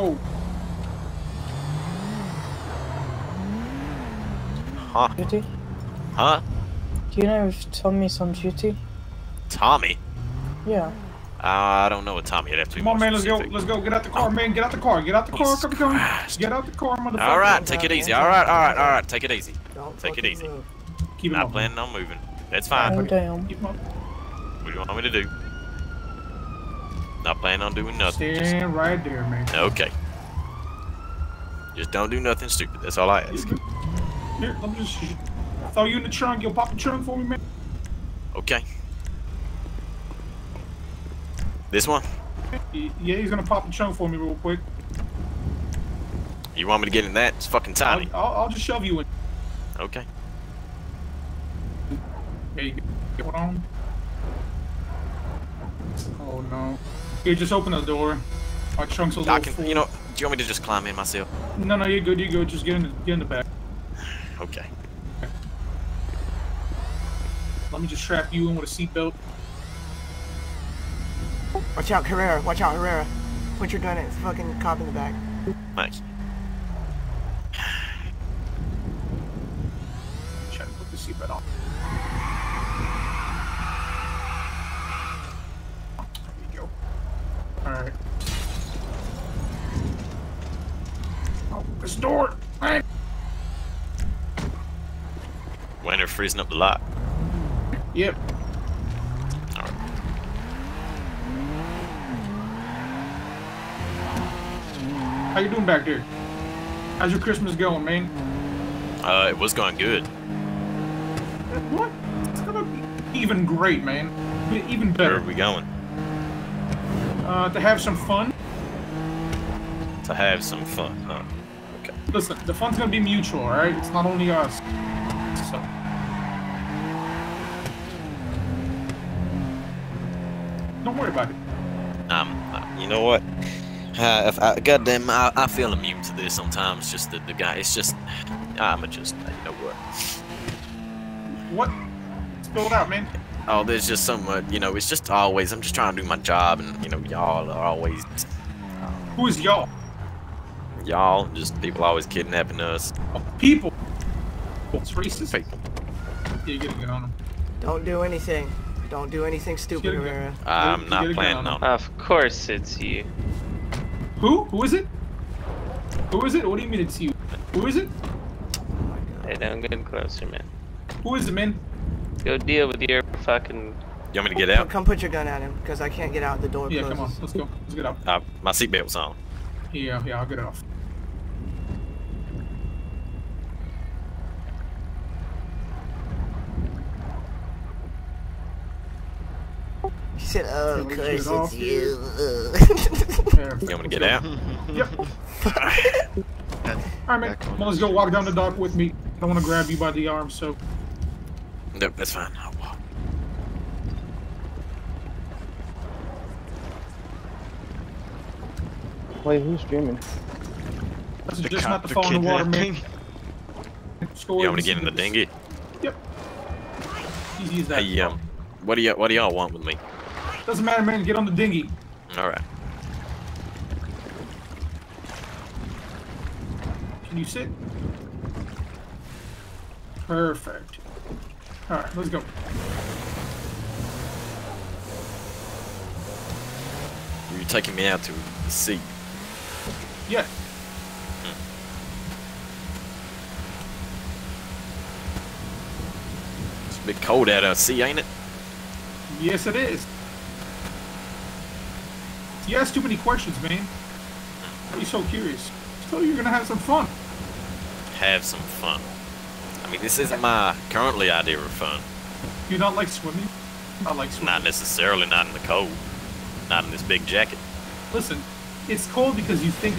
Oh, Huh? duty? Huh? Do you know if Tommy's on duty? Tommy? Yeah. Uh, I don't know what Tommy. You'd have to be come on, man. Let's go. Let's go. Get out the car, man. Get out the car. Get out the car. Jesus Come, come. Christ. Get out the car, motherfucker. All right, take it easy. All right, all right, all right. Take it easy. Don't Take it easy. move. Keep it Not up. planning on moving. That's Oh fine. damn. Keep 'em up. What do you want me to do? Not planning on doing nothing. Just- Stand right there, man. okay. Just don't do nothing stupid. That's all I ask. Here, let me just throw you in the trunk. You'll pop the trunk for me, man. Okay. This one? Yeah, he's gonna pop the trunk for me real quick. You want me to get in that? It's fucking I'll, tiny. I'll, I'll just shove you in. Okay. Go. Get on. Oh no. Here, just open the door. My trunk's a little can. full. You know. Do you want me to just climb in myself? No, no, you're good. You're good. Just get in the get in the back. Okay. Let me just strap you in with a seatbelt. Watch out, Herrera. Watch out, Herrera. Put your gun at the fucking cop in the back. Thanks. Try to put the seatbelt on. There you go. All right. Oh, this door. When they're freezing up the lot. Yep. How you doing back there? How's your Christmas going, man? Uh, it was going good. What? It's gonna be even great, man. Even better Where are we going? Uh, to have some fun. To have some fun. Huh? Listen, the fun's gonna be mutual, all right? It's not only us. So. Don't worry about it. Um, uh, you know what? Uh, if I, goddamn, I, I feel immune to this sometimes. Just the, the guy, it's just, I'm just, uh, you know what? What? Spill it out, man. Oh, there's just so much, you know, it's just always, I'm just trying to do my job, and, you know, y'all are always, Who is y'all? Y'all, just people always kidnapping us. Oh, people. It's racist. People. You get a gun on him. Don't do anything. Don't do anything stupid, Get a gun. Herrera. I'm you not get a gun planning on on Of course it's you. Who? Who is it? Who is it? What do you mean it's you? Who is it? Hey, don't get closer, man. Who is it, man? Go deal with your fucking. You want me to get out? Come put your gun at him, because I can't get out. The door Yeah, closes. come on. Let's go. Let's get up. Uh, my seatbelt's on. Yeah, yeah, I'll get it off. He said, "Oh, Can we of get it course off it's here? you." There. You want me to get out? Yep. All right, man. Come on, let's go walk down the dock with me. I don't want to grab you by the arm, so. Nope, that's fine. I'll walk. Wait, who's streaming? That's just not the fall in the water, man. Score You want me to get in the dinghy? Yep. Easy as that. Hey, um, what do you, what do y'all want with me? Doesn't matter, man. Get on the dinghy. All right. Can you sit? Perfect. All right, let's go. You're taking me out to the sea. Yeah. It's a bit cold out at sea, ain't it? Yes, it is. You ask too many questions, man. Why are you so curious? So you're gonna have some fun. Have some fun. I mean, this isn't my currently idea of fun. You don't like swimming? I like swimming. Not necessarily, not in the cold. Not in this big jacket. Listen, it's cold because you think